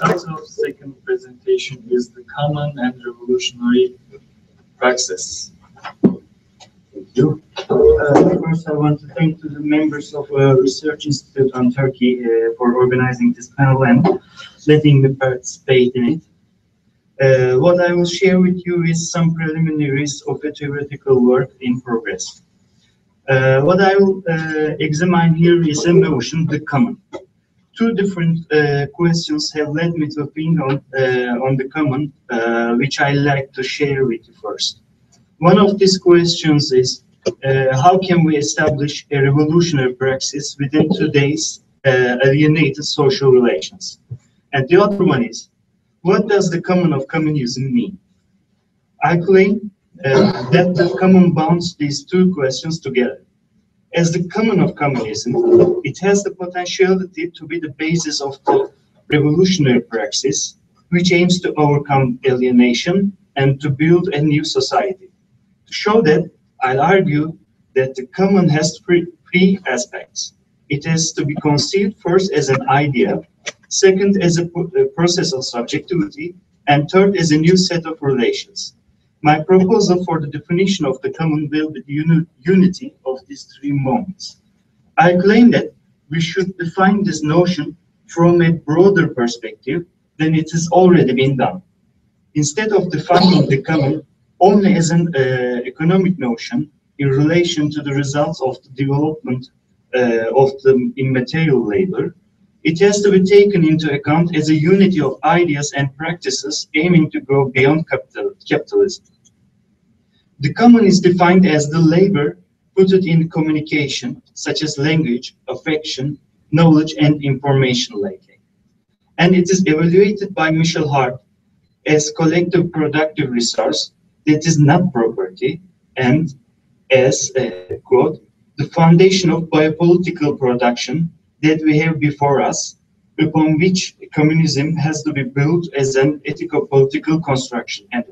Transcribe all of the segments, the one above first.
title of second presentation is The Common and Revolutionary Praxis. Thank you. Uh, First, I want to thank to the members of uh, Research Institute on Turkey uh, for organizing this panel and letting me participate in it. Uh, What I will share with you is some preliminaries of a theoretical work in progress. Uh, What I will uh, examine here is a notion, the common. Two different uh, questions have led me to think on, uh, on the common, uh, which I like to share with you first. One of these questions is uh, how can we establish a revolutionary praxis within today's uh, alienated social relations? And the other one is what does the common of communism mean? I claim uh, that the common bounds these two questions together. As the common of communism, it has the potentiality to be the basis of the revolutionary praxis, which aims to overcome alienation and to build a new society. To show that, I'll argue that the common has three, aspects. It has to be conceived first as an idea, second as a, a process of subjectivity, and third as a new set of relations. My proposal for the definition of the common will the uni- unity of these three moments. I claim that we should define this notion from a broader perspective than it has already been done. Instead of defining the common only as an uh, economic notion in relation to the results of the development uh, of the immaterial labor, it has to be taken into account as a unity of ideas and practices aiming to go beyond capital, capitalism. The common is defined as the labor put it in communication, such as language, affection, knowledge, and information lately. And it is evaluated by Michael Hardt as collective productive resource that is not property and as, uh, quote, the foundation of biopolitical production that we have before us, upon which communism has to be built as an ethico-political construction, end.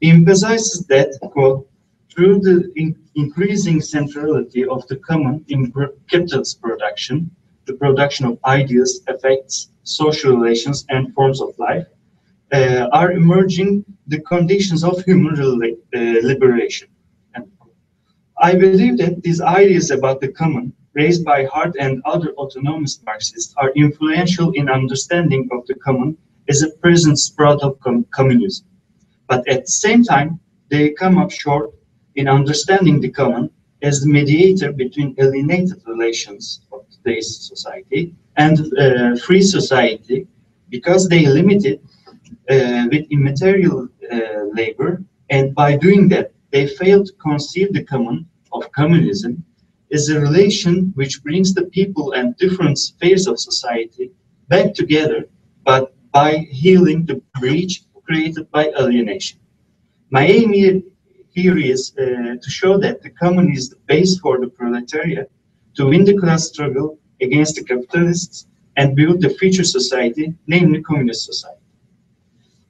He emphasizes that, quote, through the in- increasing centrality of the common in capitalist production, the production of ideas, effects, social relations, and forms of life, uh, are emerging the conditions of human uh, liberation. I believe that these ideas about the common, raised by Hardt and other autonomous Marxists, are influential in understanding of the common as a present sprout of com- communism. But at the same time, they come up short in understanding the common as the mediator between alienated relations of today's society and uh, free society because they limit it uh, with immaterial uh, labor, and by doing that, they fail to conceive the common of communism as a relation which brings the people and different spheres of society back together, but by healing the breach created by alienation. My aim here, here is uh, to show that the common is the base for the proletariat to win the class struggle against the capitalists and build the future society, namely communist society.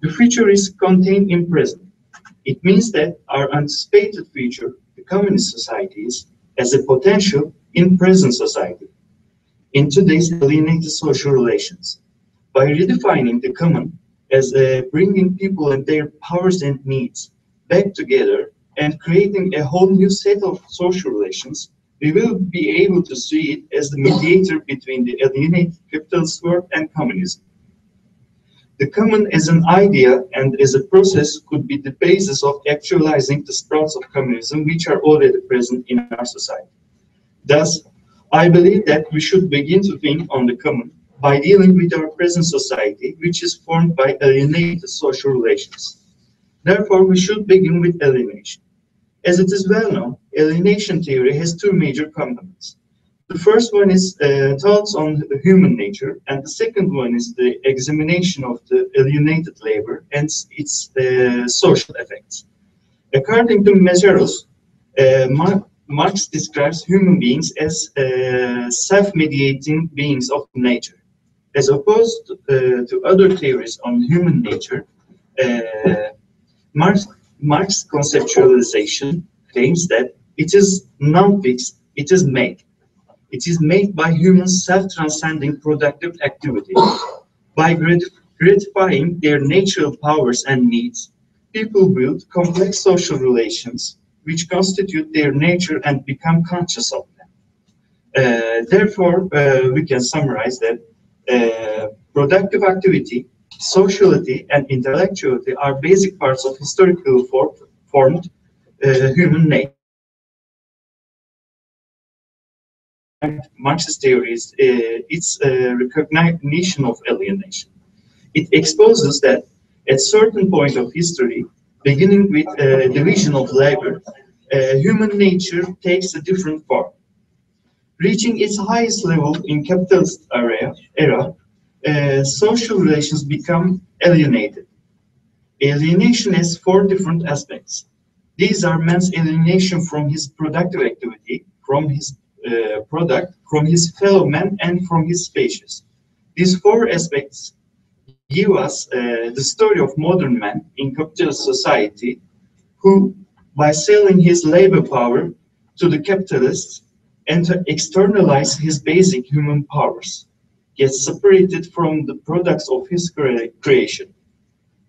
The future is contained in present. It means that our anticipated future, the communist societies, has a potential in present society, in today's alienated social relations. By redefining the common as uh, bringing people and their powers and needs back together and creating a whole new set of social relations, we will be able to see it as the mediator between the alienated capitalist world and communism. The common as an idea and as a process could be the basis of actualizing the sprouts of communism which are already present in our society. Thus, I believe that we should begin to think on the common by dealing with our present society, which is formed by alienated social relations. Therefore, we should begin with alienation. As it is well known, alienation theory has two major components. The first one is uh, thoughts on human nature, and the second one is the examination of the alienated labor and its uh, social effects. According to Mészáros, uh, Mar- Marx describes human beings as uh, self-mediating beings of nature, as opposed uh, to other theories on human nature. Uh, Marx, Marx conceptualization claims that it is non-fixed, it is made. It is made by human self-transcending productive activity. By gratifying their natural powers and needs, people build complex social relations which constitute their nature and become conscious of them. Uh, therefore, uh, we can summarize that uh, productive activity, sociality, and intellectuality are basic parts of historically for- formed uh, human nature. Marxist theories, uh, its recognition of alienation. It exposes that at certain point of history, beginning with uh, division of labor, uh, human nature takes a different form. Reaching its highest level in capitalist era, uh, social relations become alienated. Alienation has four different aspects. These are man's alienation from his productive activity, from his uh, product, from his fellow men and from his species. These four aspects give us uh, the story of modern man in capitalist society who, by selling his labor power to the capitalists and to externalize his basic human powers, gets separated from the products of his crea- creation.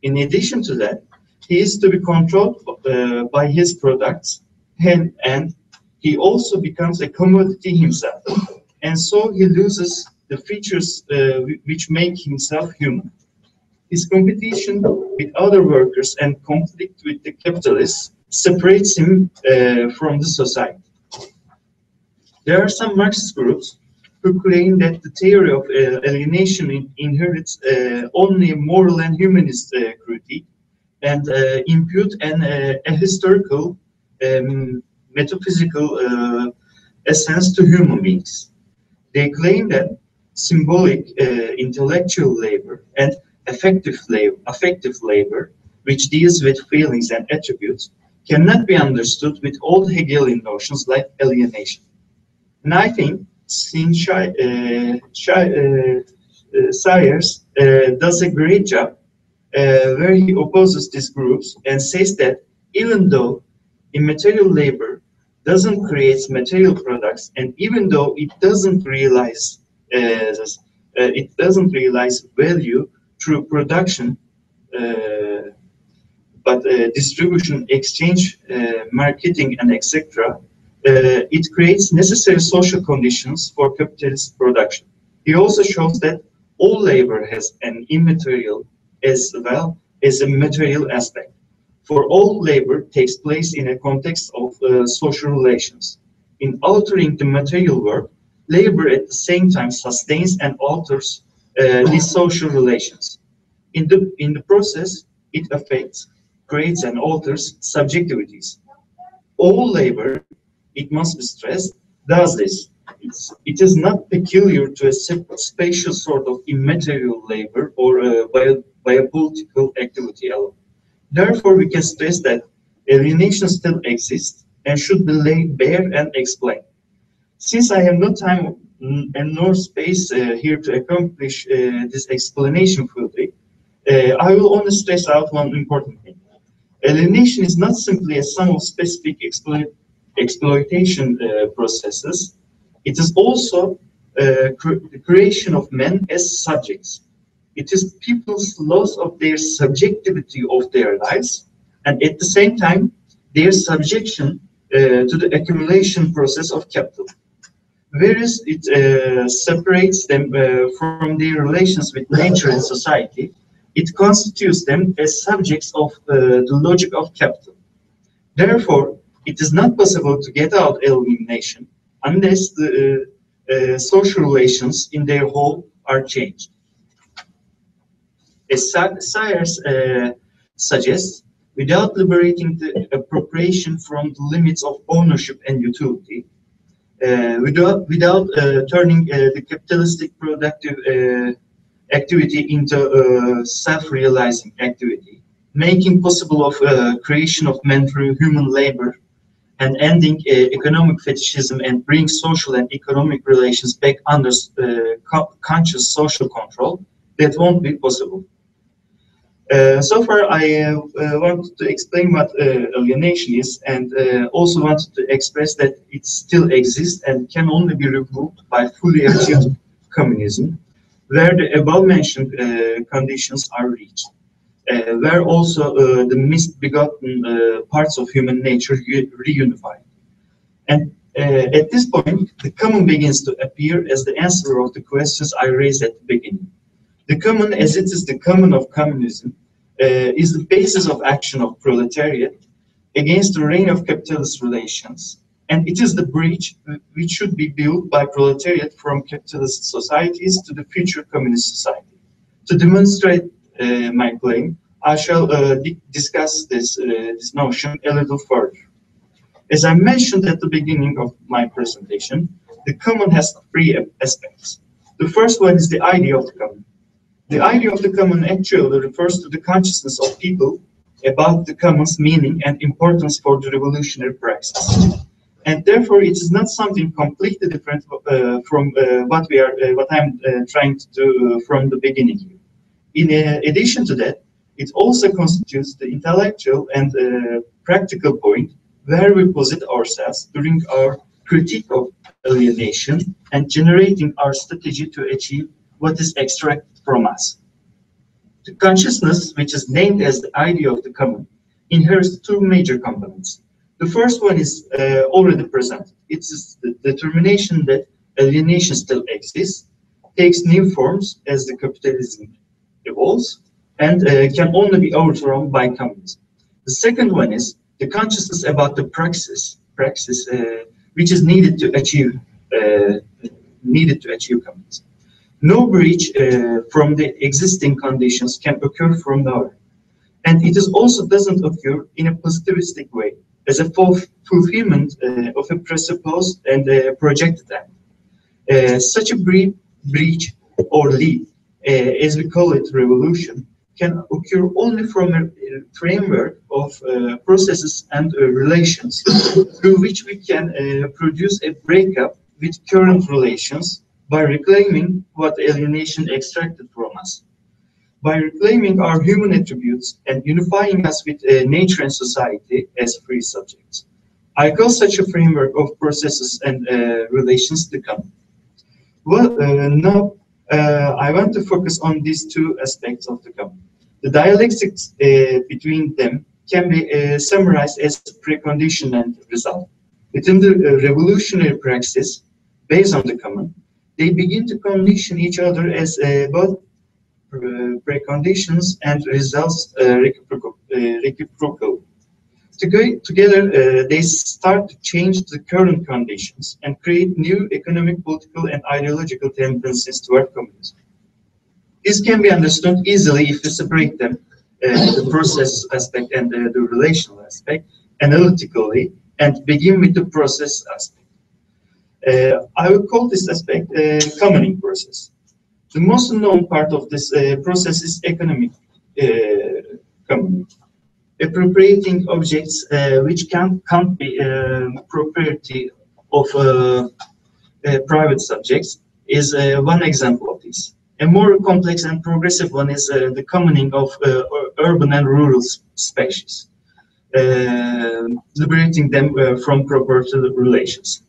In addition to that, he is to be controlled uh, by his products and he also becomes a commodity himself. And so he loses the features uh, which make himself human. His competition with other workers and conflict with the capitalists separates him uh, from the society. There are some Marxist groups who claim that the theory of uh, alienation in- inherits uh, only moral and humanist uh, critique and uh, impute an a historical, um, metaphysical uh, essence to human beings. They claim that symbolic uh, intellectual labor and affective labor, affective labor, which deals with feelings and attributes, cannot be understood with old Hegelian notions like alienation. And I think Sin uh, uh, uh, Sayers uh, does a great job where he opposes these groups and says that even though immaterial labor doesn't create material products, and even though it doesn't realize uh, uh, it doesn't realize value through production, uh, but uh, distribution, exchange, uh, marketing, and etc. Uh, it creates necessary social conditions for capitalist production. He also shows that all labor has an immaterial as well as a material aspect. For all labor takes place in a context of uh, social relations. In altering the material world, labor at the same time sustains and alters uh, these social relations. In the, in the process, it affects, creates, and alters subjectivities. All labor, it must be stressed, does this. It's, it is not peculiar to a spatial sort of immaterial labor or a bio, biopolitical activity alone. Therefore, we can stress that alienation still exists and should be laid bare and explained. Since I have no time and no space uh, here to accomplish uh, this explanation fully, uh, I will only stress out one important thing. Alienation is not simply a sum of specific exploit, exploitation uh, processes. It is also uh, the creation of men as subjects. It is people's loss of their subjectivity of their lives, and at the same time, their subjection uh, to the accumulation process of capital. Whereas it uh, separates them uh, from their relations with nature and society, it constitutes them as subjects of uh, the logic of capital. Therefore, it is not possible to get out alienation unless the uh, uh, social relations in their whole are changed. As Sa- Sayers uh, suggests, without liberating the appropriation from the limits of ownership and utility, uh, without, without uh, turning uh, the capitalistic productive uh, activity into uh, self-realizing activity, making possible of creation of men through human labor, and ending uh, economic fetishism and bring social and economic relations back under uh, co- conscious social control, that won't be possible. Uh, so far, I uh, uh, wanted to explain what uh, alienation is and uh, also wanted to express that it still exists and can only be removed by fully achieved communism. where the above-mentioned uh, conditions are reached, uh, where also uh, the misbegotten uh, parts of human nature re- reunify. And uh, at this point, the common begins to appear as the answer of the questions I raised at the beginning. The common, as it is the common of communism, is the basis of action of proletariat against the reign of capitalist relations. And it is the bridge which should be built by proletariat from capitalist societies to the future communist society. To demonstrate uh, my claim, I shall uh, discuss this, uh, this notion a little further. As I mentioned at the beginning of my presentation, the common has three aspects. The first one is the idea of the common. The idea of the common actually refers to the consciousness of people about the common's meaning and importance for the revolutionary praxis. And therefore, it is not something completely different uh, from uh, what we are, uh, what I'm uh, trying to do from the beginning. In uh, addition to that, it also constitutes the intellectual and uh, practical point where we posit ourselves during our critique of alienation and generating our strategy to achieve what is extracted from us. The consciousness, which is named as the idea of the common, inherits two major components. The first one is uh, already present. It's the determination that alienation still exists, takes new forms as the capitalism evolves, and uh, can only be overthrown by communism. The second one is the consciousness about the praxis, praxis uh, which is needed to achieve uh, needed to achieve communism. No breach uh, from the existing conditions can occur from nowhere, and it is also doesn't occur in a positivistic way as a fulfillment uh, of a presupposed and uh, projected end. Uh, such a bre- breach or leap, uh, as we call it, revolution, can occur only from a framework of uh, processes and uh, relations through which we can uh, produce a breakup with current relations by reclaiming what alienation extracted from us. By reclaiming our human attributes and unifying us with uh, nature and society as free subjects. I call such a framework of processes and uh, relations the common. Well, uh, now uh, I want to focus on these two aspects of the common. The dialectics uh, between them can be uh, summarized as precondition and result. Within the revolutionary praxis, based on the common, they begin to condition each other as uh, both uh, preconditions and results uh, reciprocal. Reciprocal. Toge- Together, they start to change the current conditions and create new economic, political, and ideological tendencies toward communism. This can be understood easily if we separate them, uh, the process aspect and uh, the relational aspect, analytically, and begin with the process aspect. Uh, I will call this aspect uh, commoning process. The most known part of this uh, process is economic commoning. Appropriating objects uh, which can, can't be um, property of uh, private subjects is one example of this. A more complex and progressive one is the commoning of urban and rural s- species, uh, liberating them from property relations.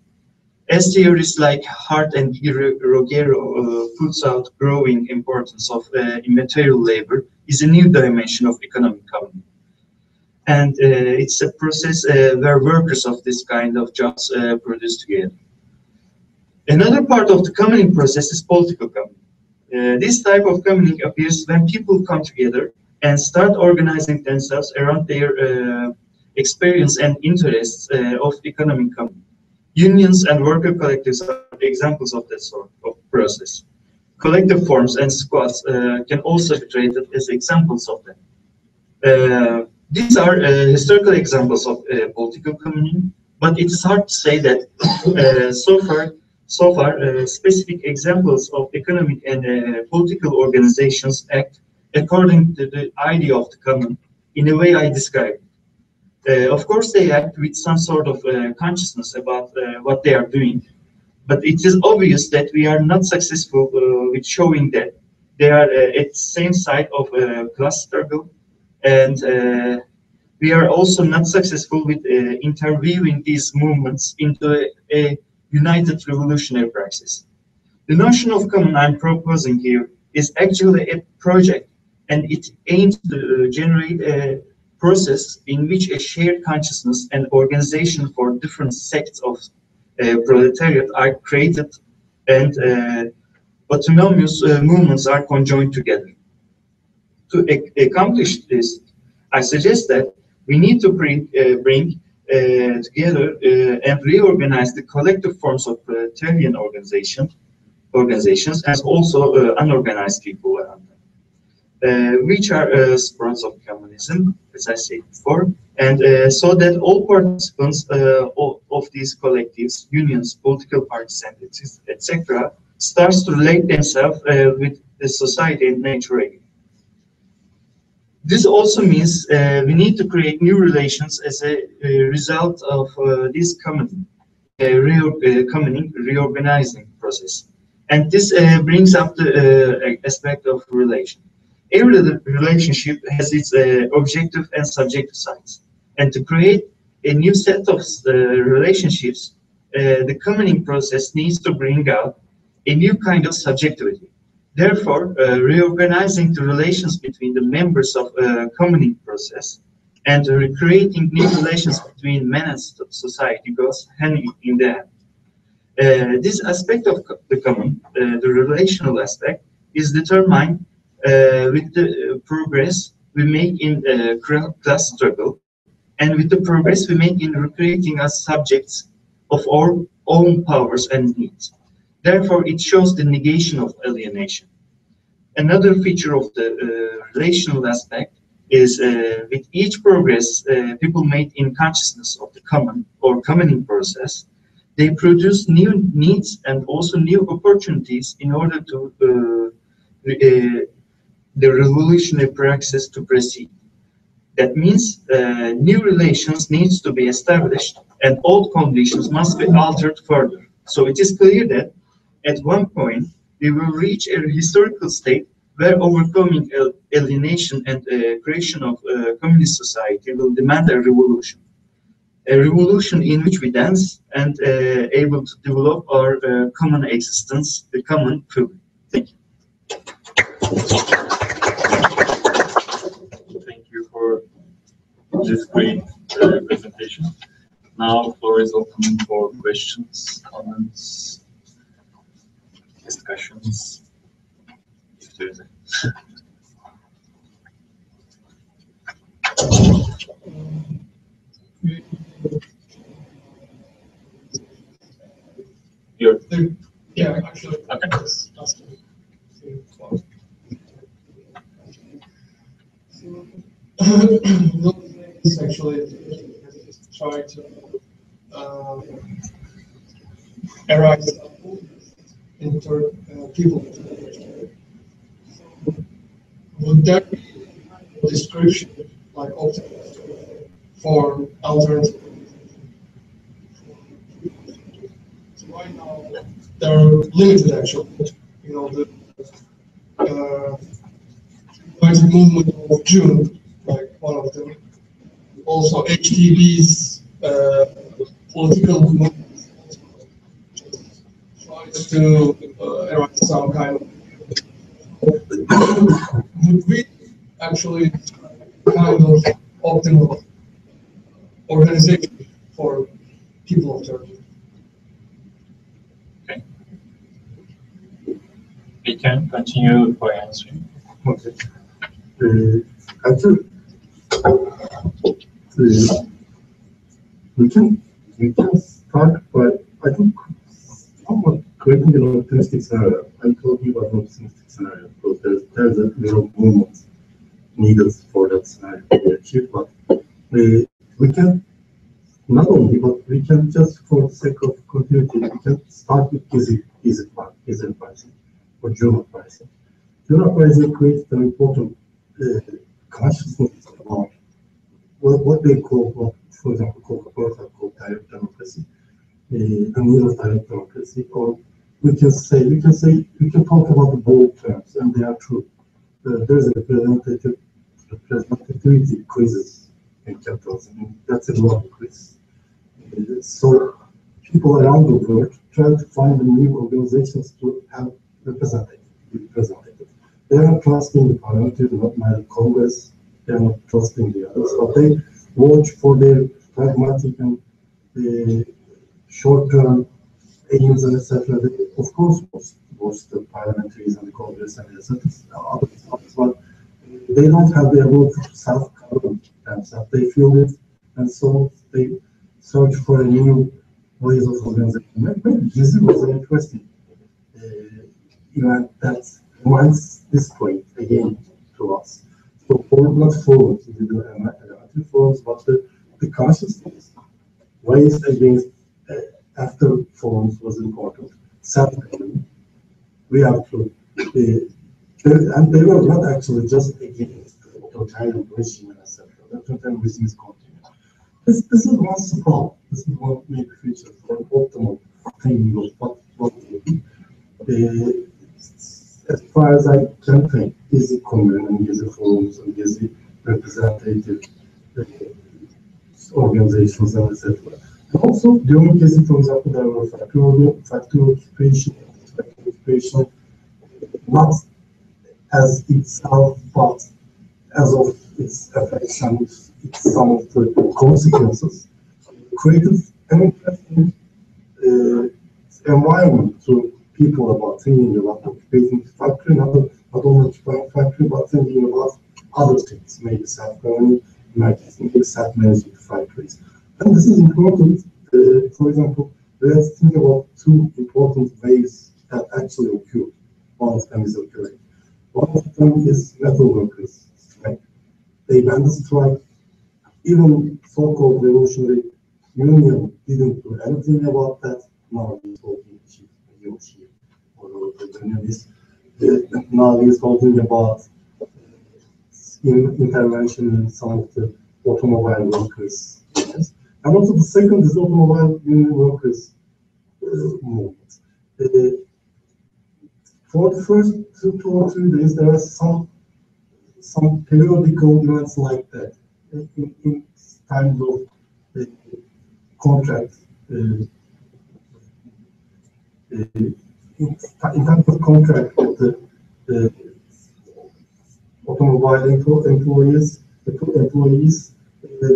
As theories like Hardt and Roggero uh, puts out growing importance of uh, immaterial labor is a new dimension of economic commoning. And uh, it's a process uh, where workers of this kind of jobs uh, produce together. Another part of the commoning process is political commoning. Uh, this type of commoning appears when people come together and start organizing themselves around their experience and interests of economic commoning. Unions and worker collectives are examples of that sort of process. Collective forms and squads uh, can also be treated as examples of that. Uh, these are uh, historical examples of uh, political communion, but it is hard to say that uh, so far, so far, uh, specific examples of economic and uh, political organizations act according to the idea of the common in a way I described. Uh, of course, they act with some sort of uh, consciousness about uh, what they are doing, but it is obvious that we are not successful uh, with showing that. They are uh, at the same side of uh, a class struggle, and we are also not successful with interweaving these movements into a, united revolutionary praxis. The notion of common I'm proposing here is actually a project and it aims to generate a process in which a shared consciousness and organization for different sects of uh, proletariat are created and uh, autonomous uh, movements are conjoined together. To ac- accomplish this, I suggest that we need to bring, uh, bring uh, together uh, and reorganize the collective forms of proletarian organization, organizations as also unorganized people around them, which are uh, sprouts of communism, as I said before, and uh, so that all participants uh, of, these collectives, unions, political parties, etc., starts to relate themselves uh, with the society and nature again. This also means uh, we need to create new relations as a, result of uh, this common, uh, reorganizing process. And this brings up the aspect of relation. Every relationship has its uh, objective and subjective sides. And to create a new set of uh, relationships, uh, the commoning process needs to bring out a new kind of subjectivity. Therefore, uh, reorganizing the relations between the members of a commoning process and recreating new relations between man and society goes hand in hand. Uh, this aspect of the common, uh, the relational aspect, is determined uh, with the uh, progress we make in uh, class struggle and with the progress we make in recreating us subjects of our own powers and needs. Therefore, it shows the negation of alienation. Another feature of the uh, relational aspect is uh, with each progress uh, people made in consciousness of the common or commoning process, they produce new needs and also new opportunities in order to uh, uh, the revolutionary praxis to proceed. That means uh, new relations needs to be established and old conditions must be altered further. So it is clear that at one point we will reach a historical state where overcoming alienation and uh, creation of uh, communist society will demand a revolution. A revolution in which we dance and uh, able to develop our uh, common existence, the common food. Thank you. Thank you for this great uh, presentation. Now the floor is open for questions, comments, discussions. If there is any. Yeah, actually. Okay. actually try to uh, arise inter uh, people. Would there be a description like optimal for alternative? So right now, they're limited actually, you know, the, uh, Movement of June, like one of them. Also HDP's, uh, political movement tries to, uh, enact some kind of. Would we actually kind of optimal organization for people of Turkey? Okay. we can continue by answering. Okay. Uh, Actually, uh, we can, we can start by, I think, somewhat creating an optimistic scenario. I'm talking about an optimistic scenario because there's, there's a of movement needed for that scenario to be achieved, but uh, we can, not only, but we can just for the sake of continuity, we can start with easy, easy part, Gezi uprising or German pricing. German pricing creates an important uh, consciousness about what, what they call, what, for example, Coca-Cola called direct democracy, uh, the need of direct democracy, or we can say, we can say, we can talk about the bold terms, and they are true. Uh, there's a representative, representativity crisis in capitalism, and that's a global crisis. Uh, so, people around the world try to find new organizations to have represented, representative. They are trusting the parliamentary development Congress, they are not trusting the others, but they watch for their pragmatic and uh, short-term aims and etc. They, of course, most, most the parliamentaries and the Congress and etc. Others, but they don't have the ability to self-govern themselves. They feel it, and so they search for a new ways of organization. Maybe this was an interesting uh, event that reminds this point again to us. So forward, not forward the forms, but the, the consciousness ways against uh, after forms was important. Self we have to, uh, and they were not actually just against authoritarian regime and etc. The authoritarian regime is continuing. This, this is one support. This is one main feature for optimal thinking of what, what uh, as far as I can think, is it commune and is it forums and is representative uh, organizations and etc. And also during cases, for example, there were factorial, factor occupation, factor occupation, not as itself, but as of its effects and its, some of the consequences, created an interesting uh, environment to people about thinking about occupating factory, not, not only factory, but thinking about other things, maybe self-governing, maybe self-managing factories. And this is important. Uh, for example, let's think about two important ways that actually occur. One of them is occurring. One of them is metal workers strike. They banned the strike. Even so-called revolutionary union didn't do anything about that. Now talking chief Yoshi or the is uh, now he's talking about in intervention in some of the automobile workers. Yes. And also the second is automobile union workers uh, movement. Uh, for the first two, two or three days, there are some some periodical events like that in, in times of uh, contract. In, in terms of contract with the, the automobile employees, employees uh,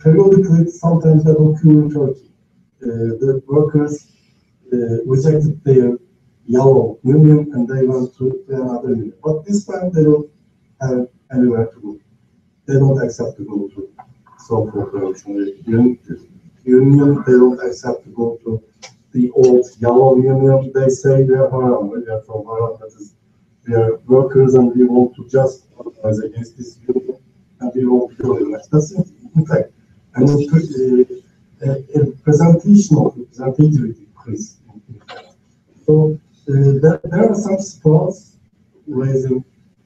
periodically sometimes that occur in Turkey. Uh, the workers uh, rejected their yellow union and they went to, another union. But this time they don't have anywhere to go. They don't accept to go to so-called union. union. They don't accept to go to the old yellow union. They say they are from. That is, we are workers and we want to just organize against this union and we want to organize. That's it, in fact and uh, a, a presentation of increase. So uh, there, there, are some spots raising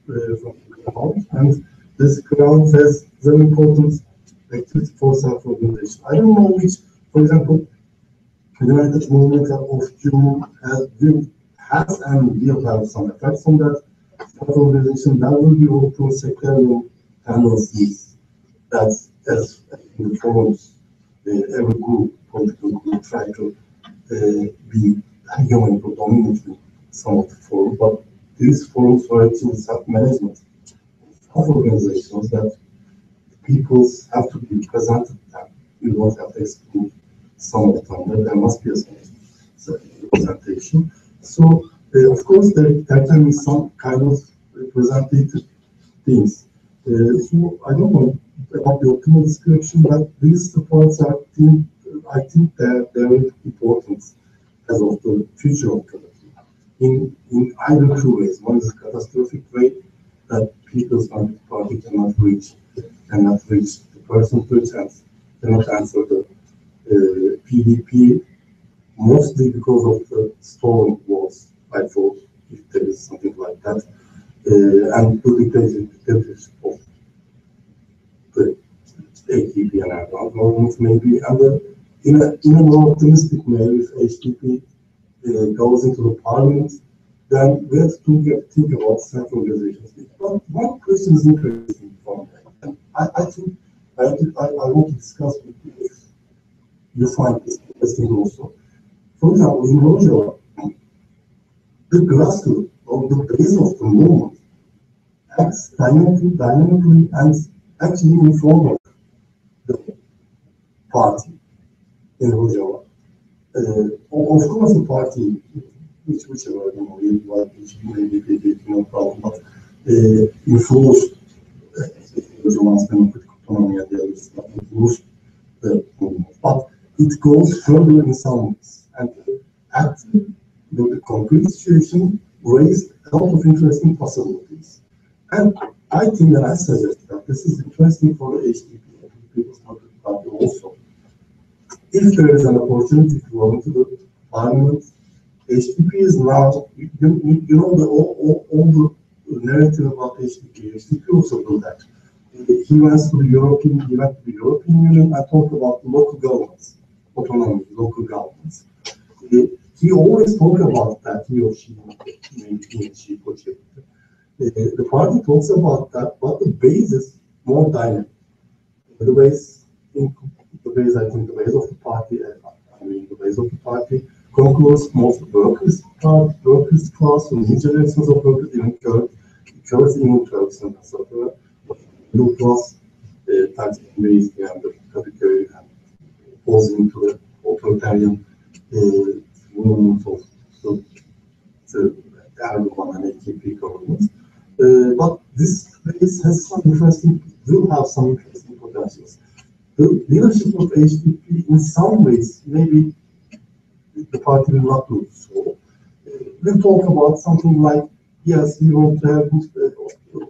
uh, from the ground, and this ground has very important activity for self-organization. I don't know which, for example, the United Movement of June has, has and will have some effects on that self-organization. That will be open sectarian tendencies that as in the forums, uh, every group, political group, try to uh, be or dominating some of the forums, but these forums were actually self-management of organizations that peoples have to be presented them. You don't have to exclude some of them, there must be a representation. So, uh, of course, there, there can be some kind of representative things. Uh, so, I don't know, about the optimal description, but these supports are, think, I think they're very important as of the future of Turkey. In, in either two ways. One is a catastrophic way that People's Party cannot reach, cannot reach the percentage and cannot answer the uh, PDP, mostly because of the stone walls, I thought, if there is something like that, uh, and the dictatorship of the HDP and government maybe, and uh, in, a, in a more optimistic way, if HDP uh, goes into the parliament, then we have to get, think about central organizations. But one question is interesting from and I, I think I, I, I want to discuss with you you find this interesting also. for example, in Rojava, the grassroots or the base of the movement acts dynamically, dynamically and actually informal the party in Rojava. Uh, of course, the party, which whichever you know, like, which maybe PDP, no problem, but uh, influenced Rojavan's democratic autonomy and the others, influenced the movement. But it goes further in some ways. And at the, concrete situation raised a lot of interesting possibilities. And I think that I suggest that this is interesting for the HDP, People's Democratic Party also. If there is an opportunity to go into the parliament, HDP is now, you, you, you know, the, all, all, all the narrative about HDP, HDP also do that. He went to the European, he went to the European Union and talked about local governments, autonomy, local governments. He, always talked about that, he or she, she, the, party talks about that, but the base is more dynamic. The base, in, the base, I think the base of the party, I mean, the base of the party concludes most workers, class, workers class, and new generations of workers, even Kurds, Kurds, even Turks, and etc. Middle class, uh, tax and the capital and falls into the authoritarian movement of the, the Erdogan and AKP governments. But this place has some interesting, will have some interesting potentials. The leadership of HDP, in some ways, maybe the party will not do so. Uh, we'll talk about something like, yes, we want to have uh,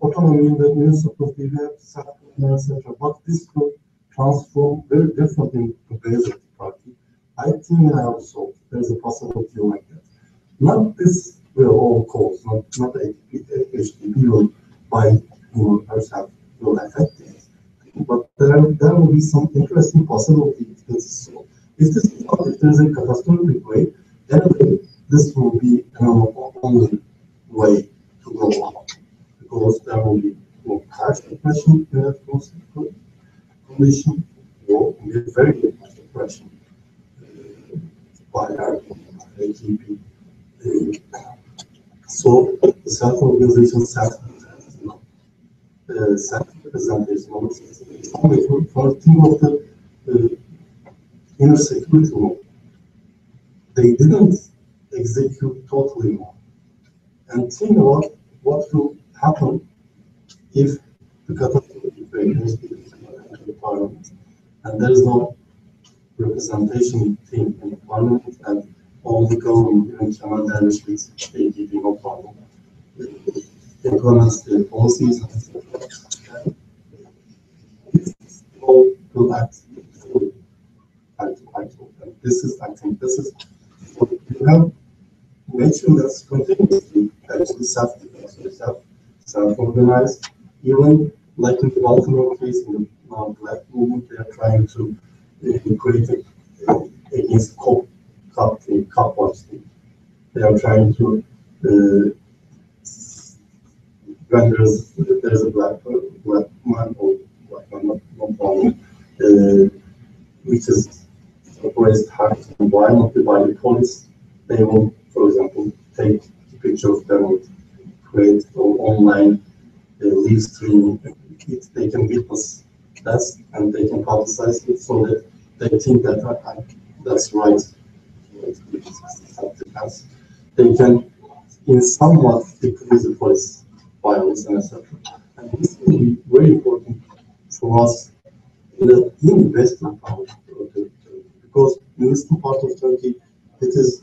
autonomy in the municipal, we have etc. But this will transform very different in base of party. I think also there's a possibility like that. Not this will all cause, not, not HDP will by you herself will affect it. But there, there will be some interesting possibilities. So if this is not, if there's a catastrophic way, anyway, this will be the only way to go on. Because there will be no cash depression in that condition, or very much depression uh, by our. Uh, so the self-organization, self uh, self-representation, only for, for team of the uh, inner security law, they didn't execute totally more. And think about what will happen if the catastrophic is parliament and there is no representation team in parliament and all the government in Kemal Dervish with ADP, no problem. Implements the policies and will act. And this is, I think, this is what we have nation that's continuously actually self-defense, self, self-organized, even like in the Baltimore case, in the non-black movement, they are trying to uh, create a, uh, against COP cup the cup thing. They are trying to uh, when there's there's a black black man or black man not, not uh, which is operated hard and violently by the police, they will, for example, take a picture of them and create or online uh, live stream. It, they can witness and they can publicize it so that they think that uh, that's right they can in somewhat decrease the police violence and etc. And this will be very important for us in the in western part of Turkey, because in the eastern part of Turkey, it is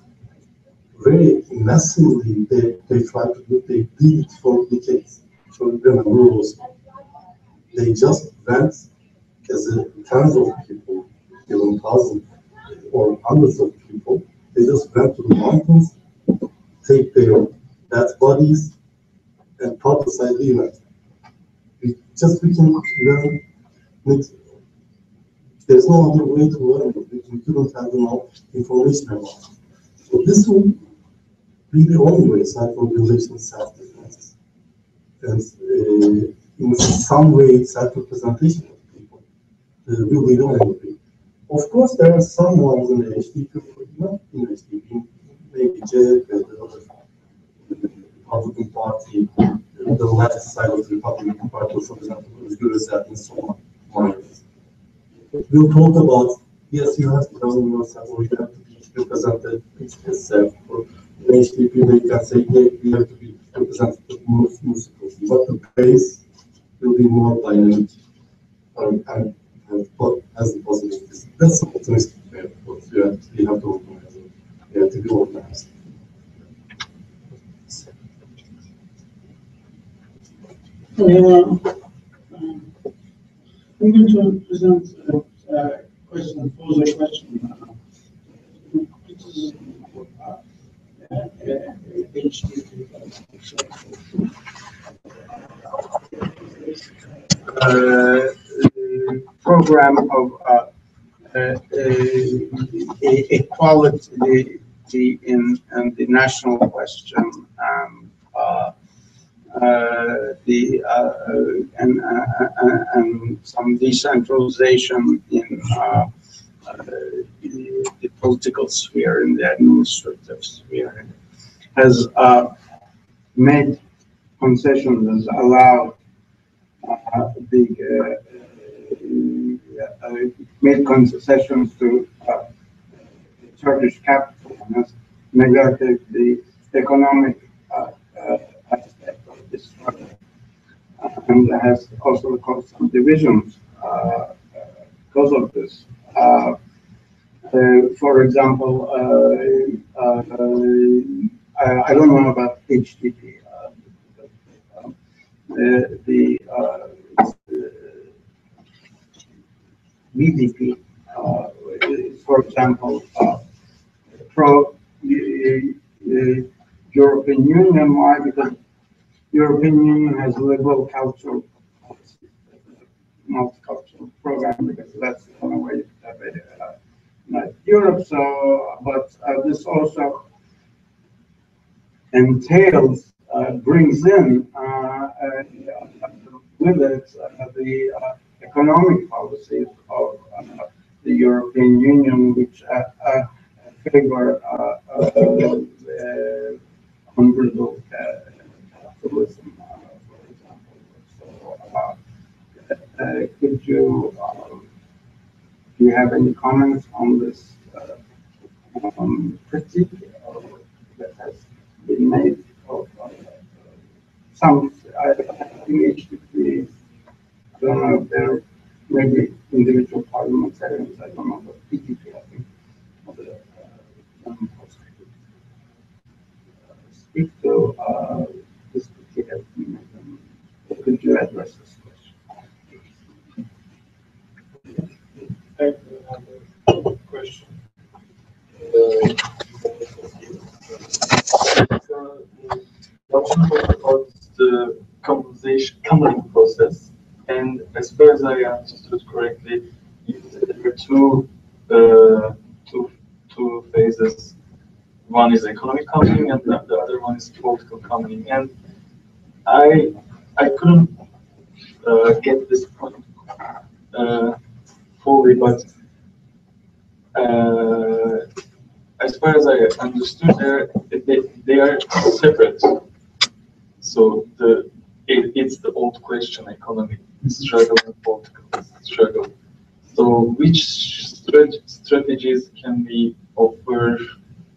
very massively they, they try to do they did it for decades. So remember. They just went a tens of people, even thousands or hundreds of people they just went to the mountains, take their dead bodies, and publicize the event. We just we can learn. There's no other way to learn. We couldn't have enough information about it. So this will be the only way self-organization self-defense. And uh, in some way self-representation will be only. Of course, there are some ones in HDP not in SDP, maybe and the Republican Party, the left side of the Republican Party, for example, is that in some minds. We'll talk about, yes, you have to know yourself, or you have to be represented itself, in HDP, they can say, yeah, you have to be represented but the base will be more dynamic. Um, and, and what has the possibilities. That's optimistic, yeah, but you have, you have to organize it. You have to be organized. Um, I'm going to present a question, pose a question. uh, It is, uh, uh, HDP. The Program of uh, uh, uh, equality in, in the national question and uh, uh, the, and, uh, uh, and some decentralization in, the the political sphere, in the administrative sphere, has, made concessions, allowed, uh, the, made concessions to, uh, Turkish capital and has neglected the economic, uh, uh, aspect of this struggle. And has also caused some divisions because of this. Uh, For example, uh, uh, I I don't know about um, The, the uh, for example, uh, pro European Union. Why? Because European Union has liberal cultural multicultural program, because that's the only way it, uh, not Europe. So, but uh, this also entails, uh, brings in uh, with it the economic policies of uh, the European Union, which uh, uh, favor unbridled capitalism, for example. So, could you, um, do you have any comments on this um, critique that has been made of some, I think HDP, I don't know if there may be individual parliamentarians, I don't know, but PDP, I think, the, uh, um, speak to, uh, this particular, um, could you address this question? I have a question. Uh, about the compensation, process, and as far as I understood correctly, there were two, uh, two, two phases. One is economic commoning and the the other one is political commoning. And I, I couldn't, uh, get this point, uh, fully, but uh, as far as I understood, they, they are separate. So the, it, it's the old question, economic struggle and political struggle. So which strat- strategies can we offer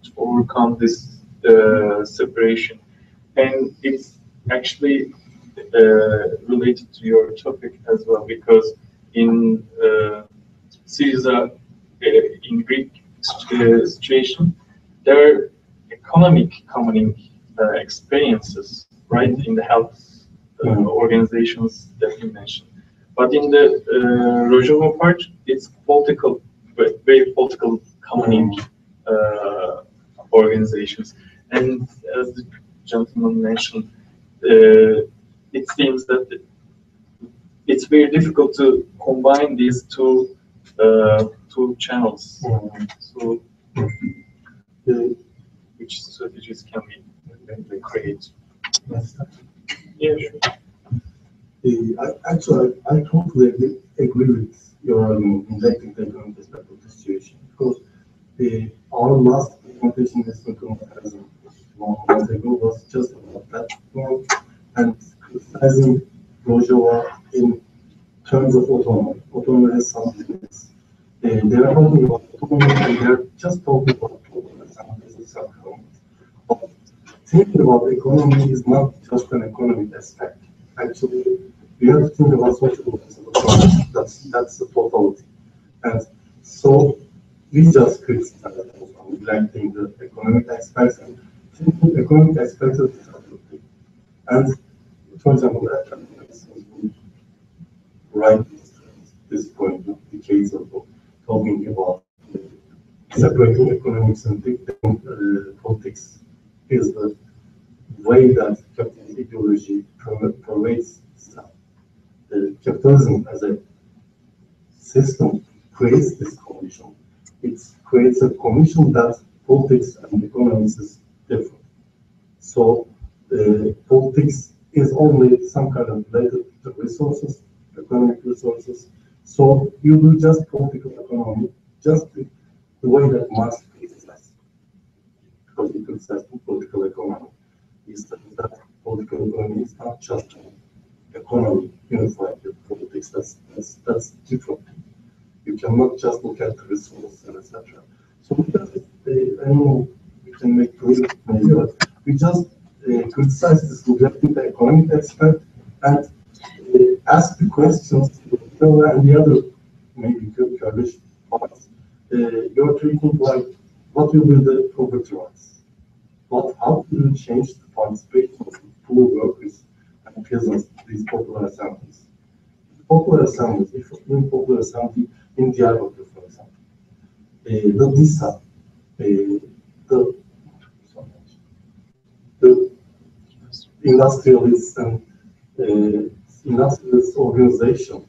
to overcome this uh, separation? And it's actually uh, related to your topic as well, because in uh, Syriza, uh, in Greek uh, situation, there are economic commoning uh, experiences, right, in the health organizations that you mentioned. But in the uh, Rojava part, it's political, very political commoning uh, organizations. And as the gentleman mentioned, uh, it seems that it's very difficult to combine these two uh, two channels. So, uh, which strategies can we we create? The, I, actually, I I totally agree, with your argument in in the of the situation, because the, our our last presentation is as one month ago was just about that one and criticizing Rojava in terms of autonomy. Autonomy has some limits. And they are talking about autonomy and they're just talking about autonomy as a self-government. But thinking about economy is not just an economic aspect. Actually, you have to think about social economy. That's that's the totality. And so we just criticize neglecting the economic aspects and thinking economic aspects of the And for example, right this point, the case of talking about separating economics and uh, politics is the way that capitalist ideology pervades stuff. The capitalism as a system creates this condition. It creates a condition that politics and economics is different. So uh, politics is only some kind of related to resources, economic resources. So you do just political economy, just the, the way that Marx. He criticized political economy. Said that political economy is not just economy unified with politics. That's that's that's different. You cannot just look at the resources and etc. So uh, I know we can make maybe, but we just uh, criticize this neglecting economic aspect and uh, ask the questions to and the other maybe Kurdish parts. Uh, you're treating like what will be the property rights? What how do you change the participation of poor workers and peasants these popular assemblies? Popular assemblies, if doing popular assembly in Diyarbakir, for example, uh, the DISA, uh, the the industrialists and uh, industrialist organization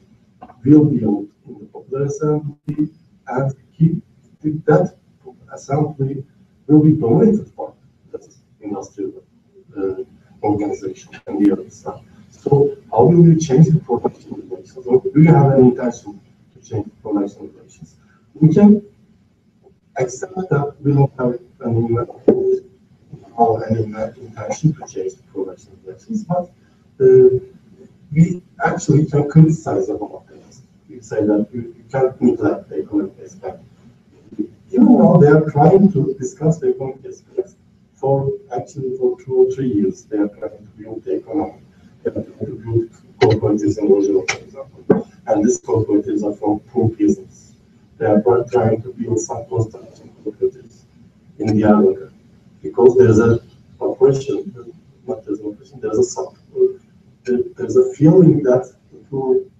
will be in the popular assembly and keep that assembly will be dominated by that industrial uh, organization and the other stuff. So how will you change the production relations? Or do you have any intention to change the production relations? We can accept that we don't have any or any intention to change the production relations, but uh, we actually can criticize about this. We say that you, you can't neglect the economic aspect. Even though they are trying to discuss the economic aspects for actually for two or three years, they are trying to build the economy. They are trying to build cooperatives in Rojava, for example. And these cooperatives are from poor business. They are trying to build some construction cooperatives in the area because there's a oppression, not there's an oppression, there's a sub, there's a feeling that the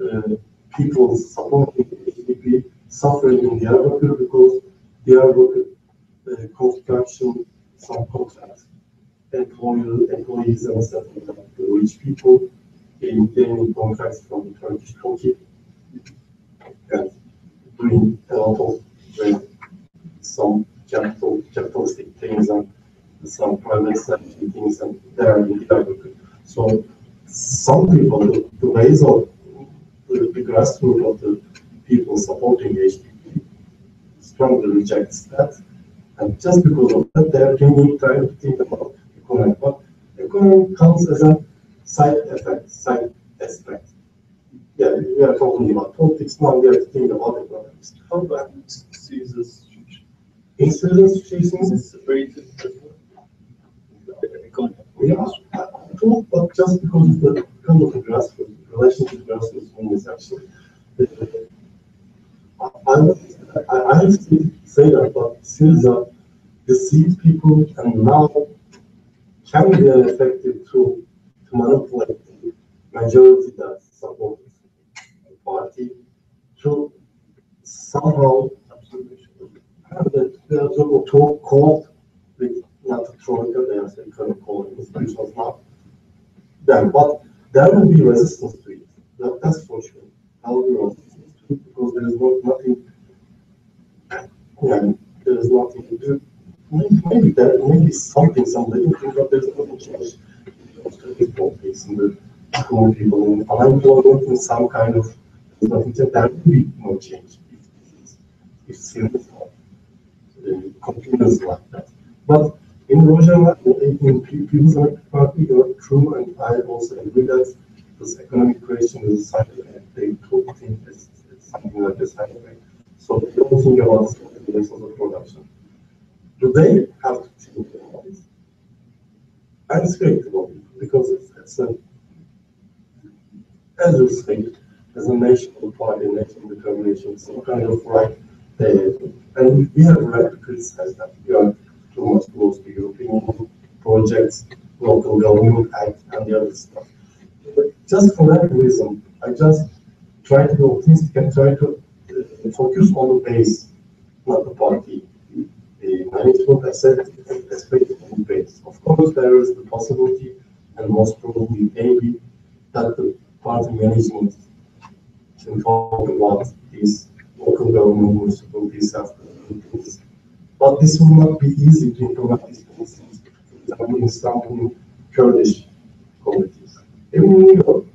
uh, people supporting HDP suffering in the Diyarbakir because Diyarbakir uh, construction, some contracts, employer, employees and stuff like the rich people in gaining contracts from the Turkish Turkey and doing a lot of uh, some capital, capitalistic things and some private sector things and there in the Diyarbakir. So some people, the, the ways of the, the grassroots of the people supporting HDP strongly rejects that. And just because of that, they are thinking, trying to think about economy. But economy comes as a side effect, side aspect. Yeah, we are talking about politics now, we are uh, thinking about economics. How do I see this Instead of situations, It's separated economy. Yeah, I but just because of the kind of the grassroots, relationship grassroots movement is I, I, have to say that, but Syriza deceives people and now can be an effective tool to manipulate the majority that supports the party to somehow have the, the talk called with not a troika, they are kind of calling institutions not them, but there will be resistance to it. That, that's for sure. There will be resistance it because there is not nothing. Yeah, there is nothing to do. Maybe, maybe there maybe something, some little thing, but there's nothing changed. Politics and the poor people in unemployment in some kind of nothing to there will be no change if if serious. uh, like that. But in Rojava, in in Pe- People's Party, you're true, and I also agree that this economic creation is a side effect. They it's, it's something. So they don't think about of production. Do they have to think about this? I'm skeptical because it's, it's a, as you say, as a national party, national determination, some kind of right there. And we have a right to criticize that. We are too much close to European projects, local government act, and the other stuff. But just for that reason, I just try to be optimistic and try to uh, focus on the base, not the party. The management, said, expect on the base. Of course, there is the possibility, and most probably maybe, that the party management can talk about these local government municipalities after things. But this will not be easy to implement these policies, in some Kurdish communities. Even in Europe,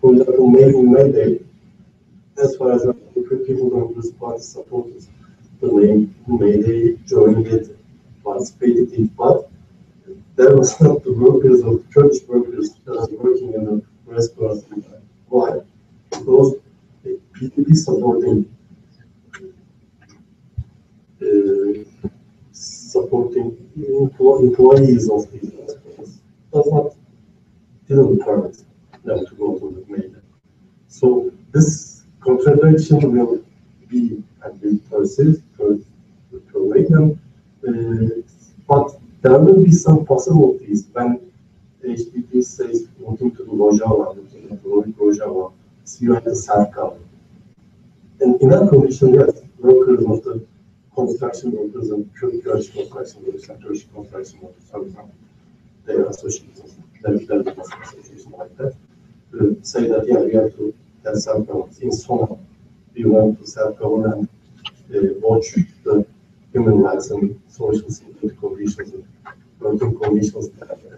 for example, maybe in Mayday, as far as people don't use party supporters, the way name Mayday joined it, participated in, but there was not the workers of church workers that are working in the restaurants. Why? Because the PDP supporting uh, supporting employees of these restaurants does not didn't permit them to go to the mayor. So this contradiction will be and will persist per pervade them. Uh, but there will be some possibilities when HDP says looking to the Rojava, looking at Ro- Rojava, at the South Cover. And in that condition, yes, workers of the construction workers and Kurdish construction workers and construction workers, for example, they are associated, there there is an association like that, to say that, yeah, we have to have self-governance. In Sona, we want to self-govern and uh, watch the human rights and social security conditions and working conditions.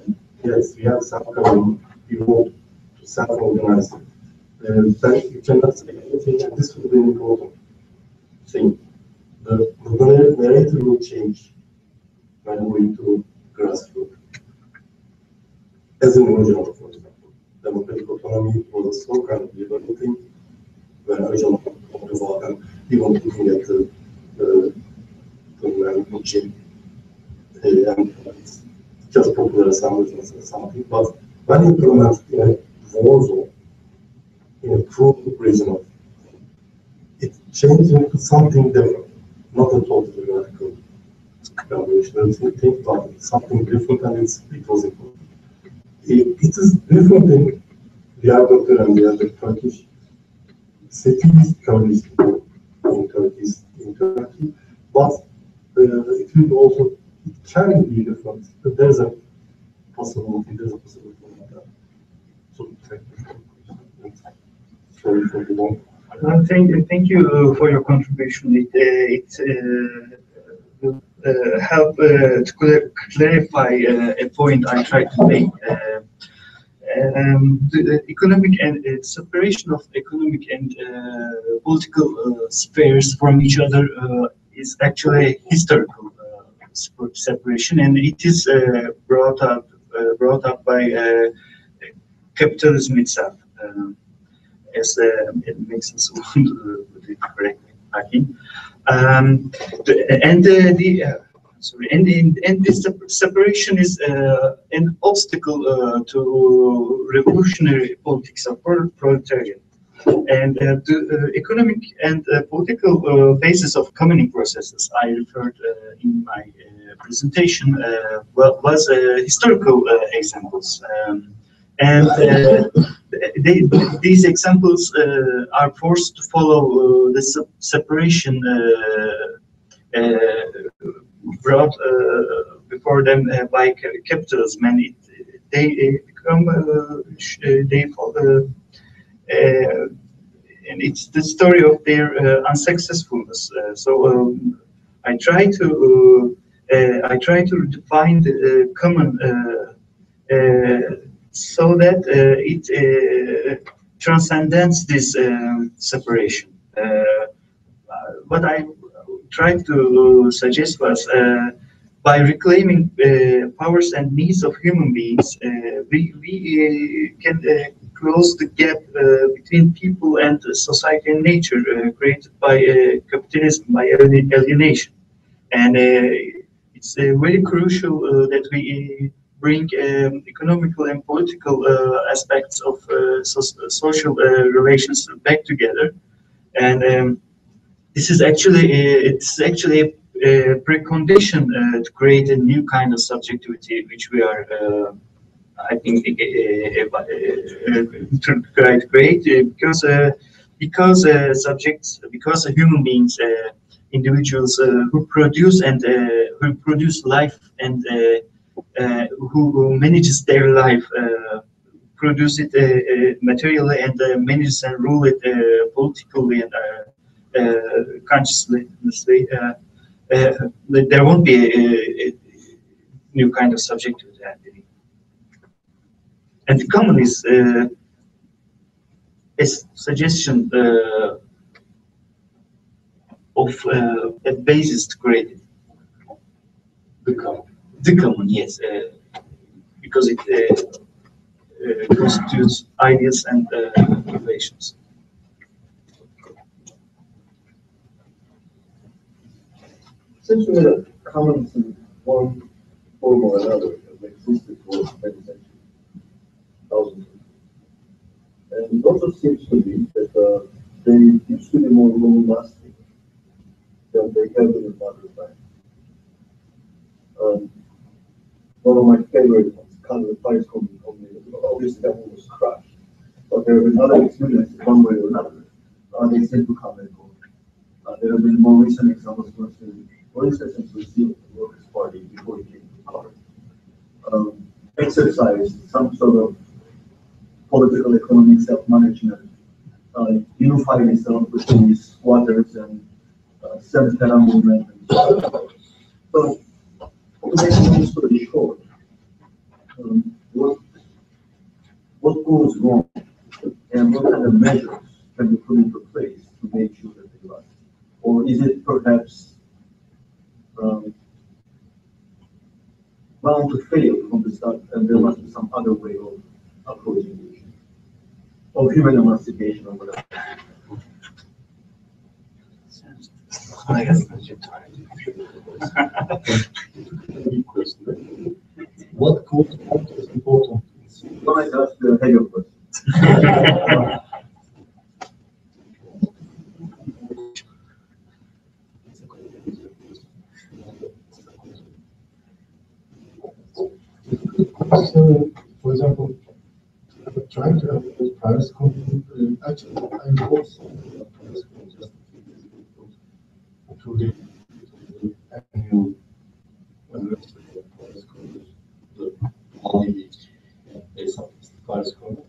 And yes, we have self-government, we want to self-organize. Uh, but you cannot say anything, and this will be an important thing. The, the narrative will change when going to grassroots. As in Rojava, democratic autonomy was a slogan we were looking when Rojava talked about and even looking at the, the, the man regime. Uh, and it's just popular assemblies and something, but when implemented in a war in a true regional, it changed into something different, not a totally radical revolutionary thing, but something different, and it's, it was important. It, it is different in Diyarbakir and the other Turkish in Turkey, in Turkey, but uh, it will also, it can be different. There's a possibility, there's a possibility of that. So. Sorry for the long. Uh, Thank, thank you uh, for your contribution. It, uh, it uh, will uh, help uh, to cla- clarify uh, a point I tried to make. Um, the economic and uh, separation of economic and uh, political uh, spheres from each other uh, is actually historical uh, separation, and it is brought up brought up by capitalism itself. Um, as it makes us correctly, I think. Um, the- and the sorry, and in, and this separation is uh, an obstacle uh, to revolutionary politics of proletariat. And uh, the uh, economic and uh, political uh, phases of commoning processes I referred in my presentation wa- was historical examples. Um, and uh, they, these examples uh, are forced to follow uh, the separation brought uh, before them uh, by ca- capitalism, and it, they uh, become uh, uh, they fo- uh, and it's the story of their unsuccessfulness. So um, I try to I try to define the common. So that it transcends this separation. Uh, what I tried to suggest was uh, by reclaiming uh, powers and needs of human beings, uh, we, we can close the gap between people and society and nature created by capitalism, by alienation. And it's very crucial that we bring um, economical and political uh, aspects of uh, so- social uh, relations back together. And um, this is actually it's actually a, a precondition uh, to create a new kind of subjectivity, which we are, uh, I think, uh, uh, to create because because subjects, because human beings, individuals uh, who produce and uh, who produce life and uh, who, who manages their life. Produce it materially and uh, manage and rule it politically and consciously. Uh, uh, there won't be a, a new kind of subject to that. And the common is uh, a suggestion uh, of uh, a basis to create. The common. The common, yes, uh, because it uh, uh, constitutes ideas and uh, relations. Essentially, that commons in one form or another have existed for many centuries, thousands. And it also seems to me that uh, they used to be more long-lasting than they have been in modern times. Um, one of my favorite ones, kind of the Paris Commune, obviously that one was crushed. But there have been other experiences, one way or another, uh, they seem to come and go. Uh, there have been more recent examples, for instance, instance, in Brazil, the Workers' Party, before it came to power, um, exercised some sort of political economic self-management, uh, unified itself between these squatters and uh, movement. And so. To make long story short, um, what, what goes wrong and what kind of measures can be put into place to make sure that they last? Or is it perhaps um, bound to fail from the start, and uh, there must be some other way of approaching the issue? Of human emancipation or whatever. Big question. What could is important? Why does the head of So, for example, trying to have Paris Commune, uh, actually, I'm also Paris Commune, just the to the annual Paris Commune, the holiday based Paris Commune.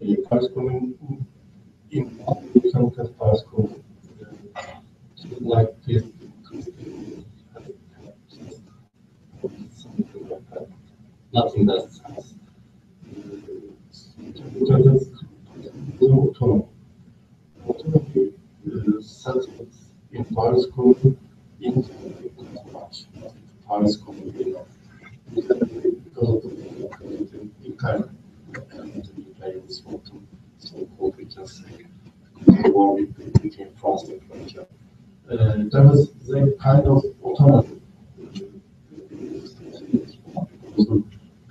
The Paris Commune, in look at Paris uh, like this. Something like that nothing that uh, settles in Paris Commune in Paris Commune, know. Because of the of players want to so-called we can say and. Uh, the kind of autonomy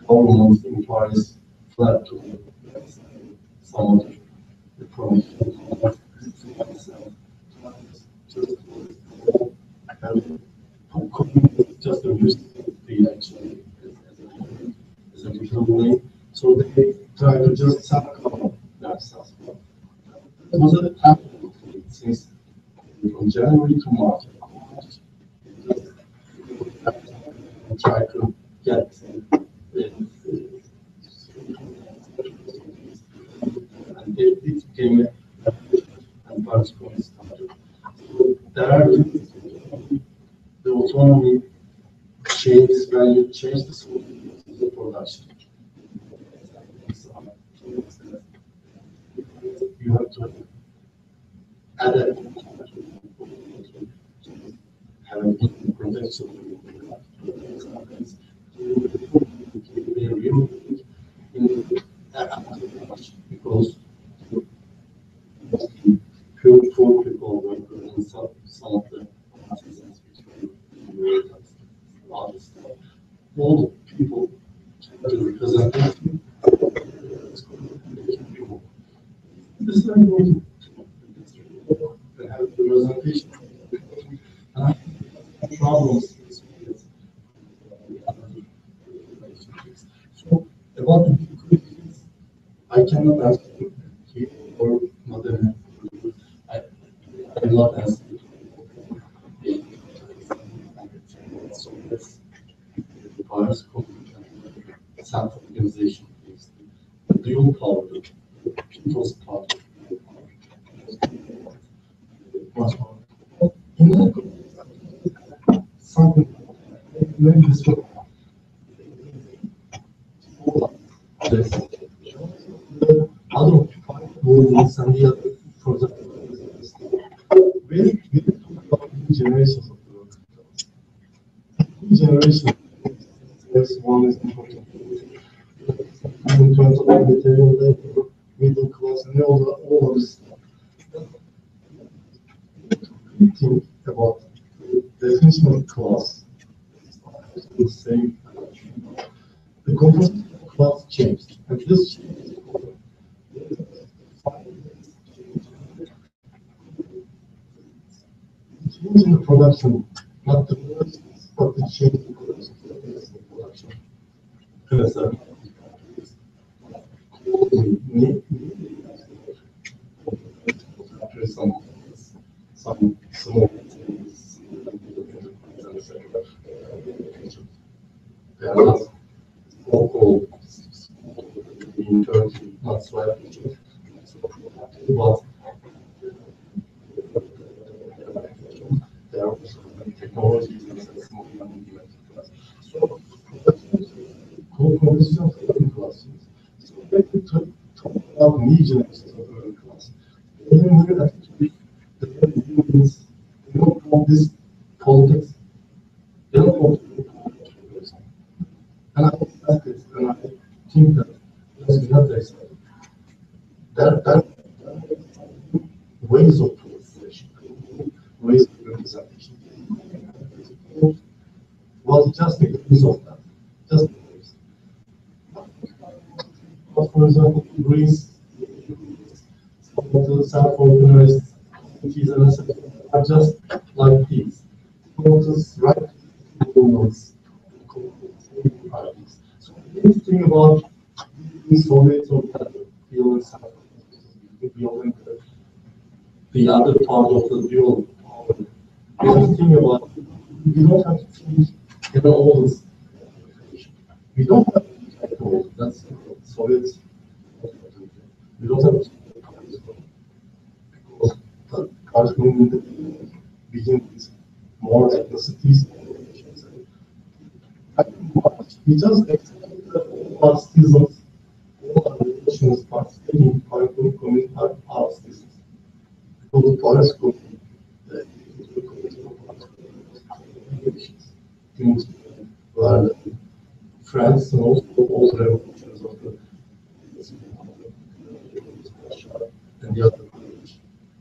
almost implies flat to some of the problems. And just a risk they actually as a little way. So they try to just up that stuff. It wasn't happening since from January to March. Just try to get and it came and started. So There, the autonomy changed value, changed Change in the production, not the words, but the change in production. production. Yes, sir. After some, some small things. There are not local in Turkey, not Sweden. But there are also many technologies and small and implemented. So, co-composition of learning classes. So, let me talk talk about new generations of learning class. When you look at actually the humans, they don't want this politics. They don't want politics. And I ask this, and I think that as we have this, that, that ways of proliferation, ways of representation. Was just a use of that, just a use. But for example, in Greece, some of the self-organized communities and etc. are just like these. Voters, right movements, parties. So anything about the building the, the other part of the dual. The other thing about we don't have to change in all. We don't have to change all that's Soviets. We don't have to because the Kurdish movement begins with more ethnicities. We just expect that participating in were France and also all revolutions of the and the other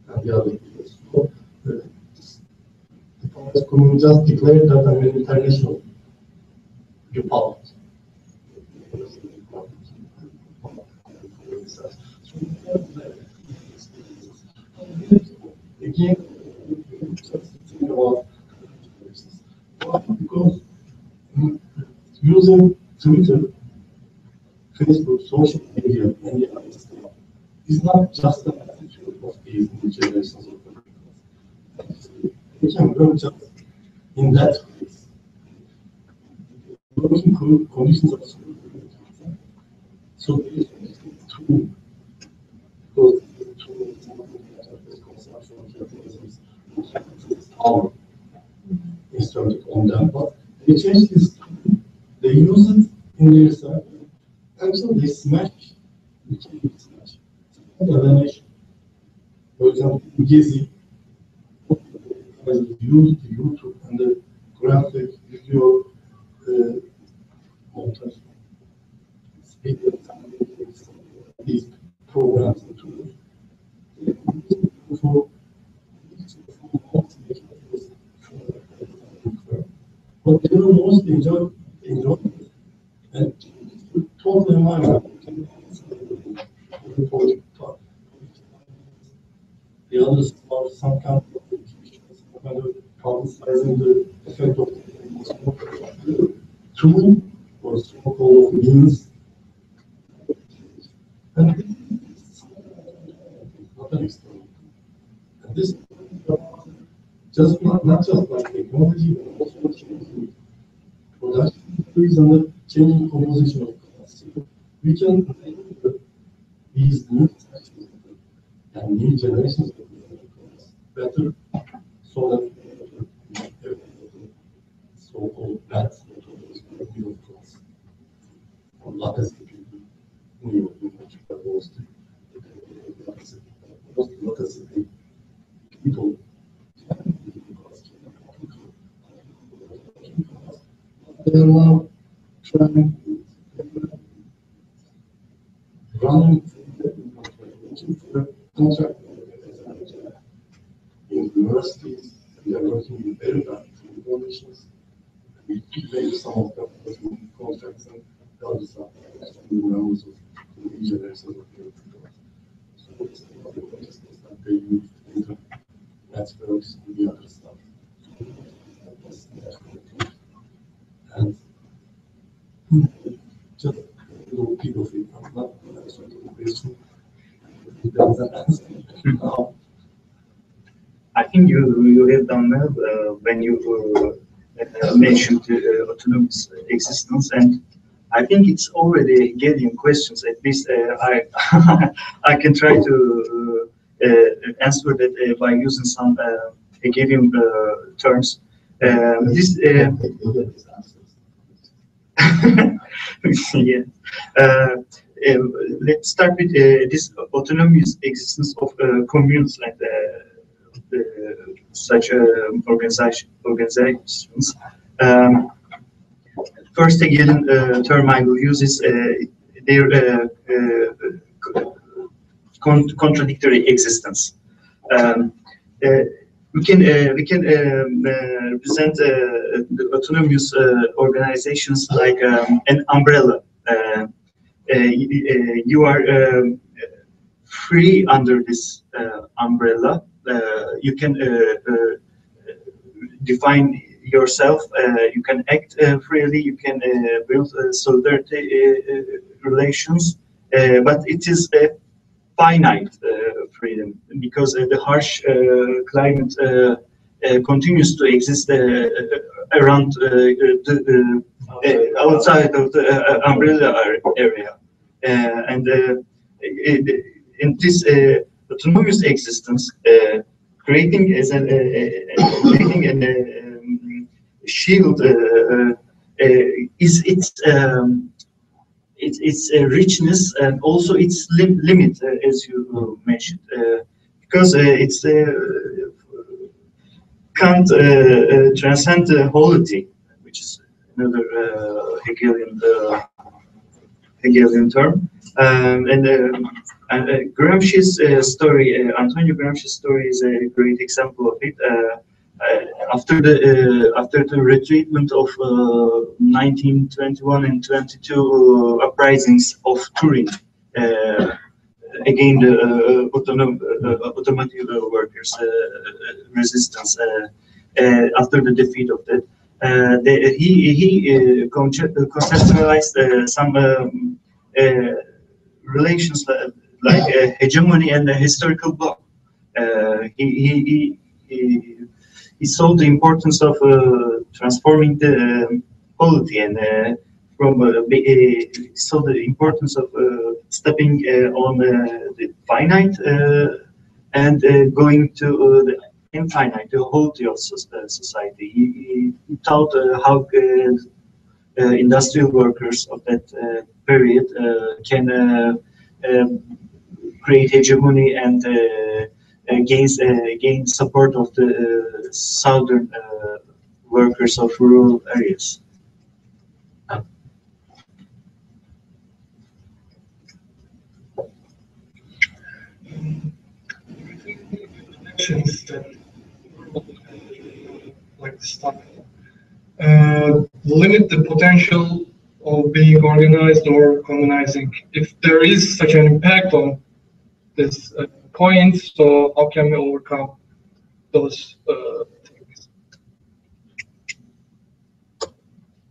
and the other. So, the, the Polish community just declared that I'm an international republic. Again, just think about because using Twitter, Facebook, social media, and the other stuff is not just an attitude of these new generations of the We can work just in that place. Working co- conditions are so So these two, because the two consumption of capitalism is power instructed on them, but they change this, it in their side smash, they change it, smash. Another nation, for example, Gezi, has used YouTube and the But they were most enjoy, enjoy, and totally environment. The others are some kind of, some kind of publicizing the effect of tool or so-called means. And not an external. And this, just not, not just like technology, but also changing production increase and the changing composition capacity. We can make these new and new generations of better so that so-called bad middle class. Or not as the people who much proposed. Not as the people. Now trying running contract in universities, we are working in very bad conditions. We pay some of them as contracts and the others are new members of the engineers of the So it's not the logistics that they use internet networks and the other stuff. And just little people think I'm not that sort of question. It doesn't answer. Now, I think you, you have done well uh, when you uh, mentioned autonomous existence, and I think it's already getting questions. At least uh, I I can try to uh, uh, answer that uh, by using some uh, uh, terms. Um, this yeah. Uh, let's start with this autonomous existence of communes and such uh, organization, organizations. Um, first, again, uh, term I will use is uh, their uh, uh, con- contradictory existence. Um, we can uh, we can um, uh, represent uh, autonomous organizations like um, an umbrella. You, are um, free under this umbrella. Uh, you can uh, uh, define yourself. Uh, you can act uh, freely. You can uh, build solidarity relations. But it is a finite freedom because the harsh climate continues to exist around the, outside of the umbrella area. And in, this autonomous existence, uh, creating as uh, creating an uh, um, shield uh, is its um, its, its richness and also its lim- limit, as you mentioned, because it's can't uh, uh, transcend the holity, which is another uh, Hegelian Hegelian term. Um, and um, and, uh, Gramsci's uh, story, uh, Antonio Gramsci's story, is a great example of it. Uh, after the after the retreatment of uh, 1921 and 22 uh, uprisings of Turin, again the uh, uh, automotive workers uh, resistance after the defeat of that. The, he he conceptualized some um, relations like uh, hegemony and a historical bloc. Uh, he, he, he, he, saw the importance of uh, transforming the um, polity and uh, from uh, uh, saw the importance of stepping on the finite and going to the infinite, the wholety of society. He, he, taught how industrial workers of that period can um, create hegemony and uh, uh, gains, uh, gain support of the southern workers of rural areas. like stuff. Uh, limit the potential of being organized or communizing. If there is such an impact on this uh, point, so how can we overcome those uh, things?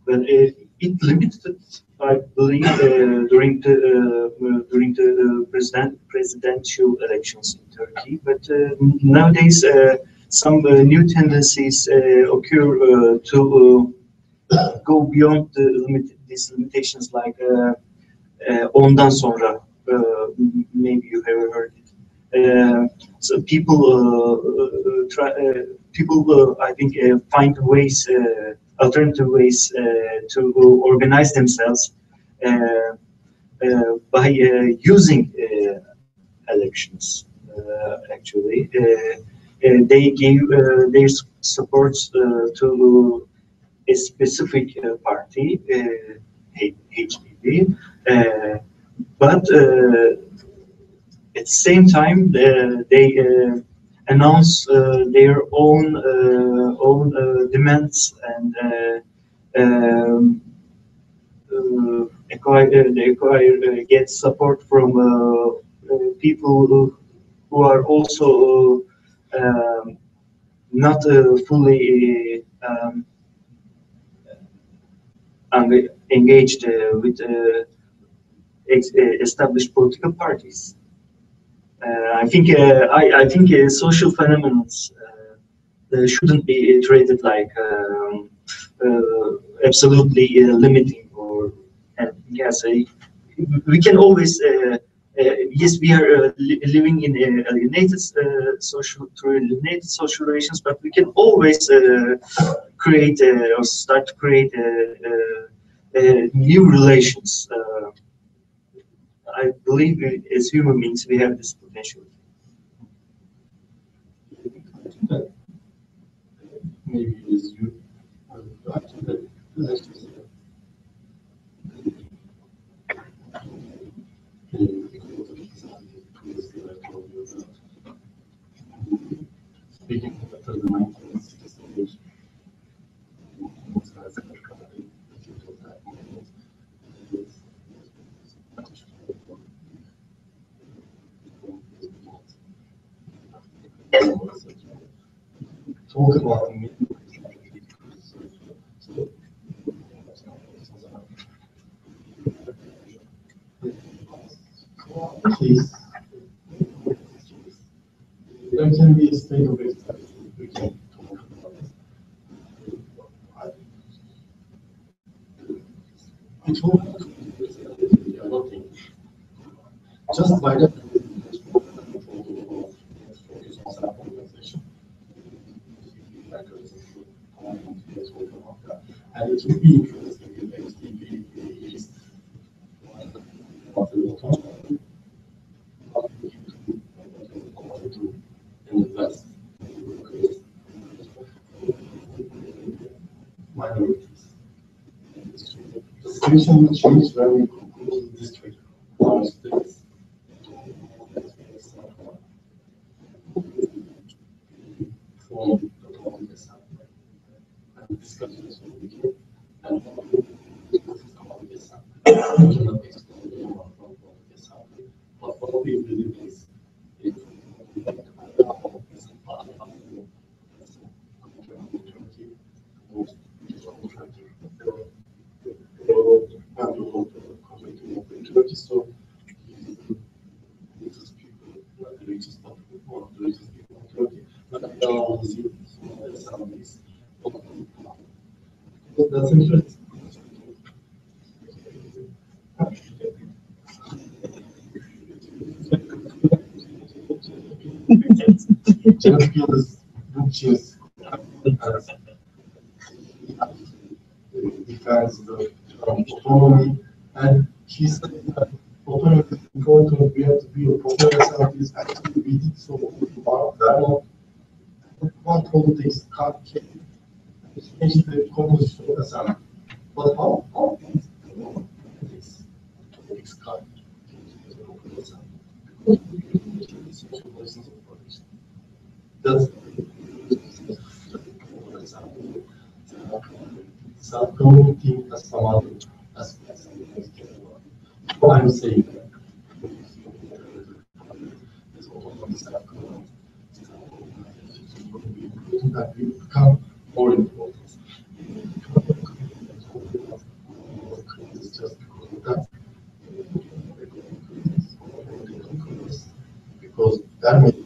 Well, uh, it limited, I believe, uh, during the uh, during the president presidential elections in Turkey. But nowadays, some new tendencies occur to go beyond the limit these limitations, like ondan sonra. Uh, maybe you have heard it. Uh, so people uh, uh try. Uh, people, uh, I think, find ways. Alternative ways to organize themselves by using elections. Actually, they gave uh, their support to a specific party, HDP, but uh, at the same time they uh, announce uh, their own own demands and um, acquire, they acquire get support from people who, who are also um, not uh, fully um, engaged uh, with uh, established political parties. Uh, I think uh, I, I think uh, social phenomena shouldn't be treated like um, absolutely limiting or yes, we can always uh, yes we are uh, li- living in uh, alienated social through alienated social relations, but we can always create or start to create new relations. I believe uh, as human beings we have this potential. maybe is you like to say that. Speaking after the nineteen sixty-eight. Talk about. Please. There can be a state of it. We can talk about it. I told you, a lot thing. Just by that. focus on self-organization. And it will be interesting if HDP is. In the past. Minorities. Situation will change when we conclude the district. Our states. Form the autonomous assembly. And discussions will begin. And autonomous assembly. We cannot exclude anyone from autonomous assembly. But what we believe is. if we make the autonomous part of the- most contractor. They will handle all the contract in Turkey, so. Richest people, not the richest, but one of the richest people in Turkey, but they are all the same, so the salaries. But That's interesting. Just because bookshelves defines the autonomy, and she said that autonomy is important, we have to be a proper scientist, actually we did so about dialogue. One politics can't change change the composition of the. But how, how can politics, politics of? Because we can change social Self-community has some other. What I'm saying. That we become more important. It's just because that. Because that is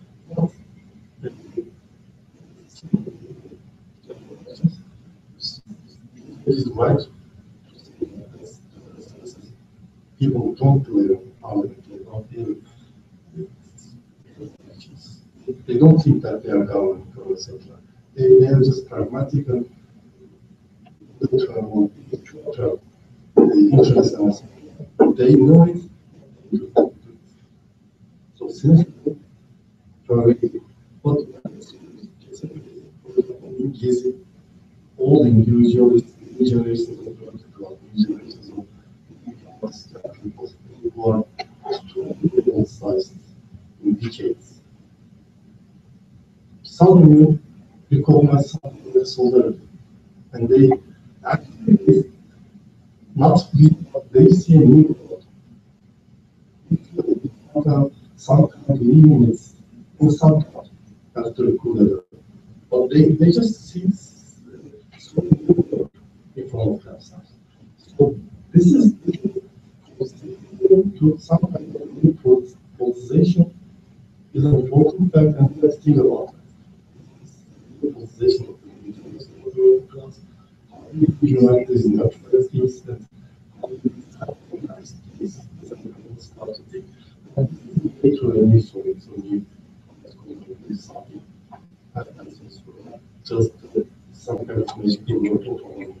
This is right. People don't do it, how they don't do. They don't think that they are government, etc. They, they are just pragmatic and neutral, neutral. The interest is, they know it. So since, for what is all individuals, individuals, individuals, people who all sized in decades. Suddenly recognize something as solidarity, and they actually not be, but they see need for some kind of limits in some after the coup But they, they just see in of themselves. So this is to some kind of input, politicization is an important fact and let's think about of the class, human is not first things that just some kind of music working that goes across all the ways make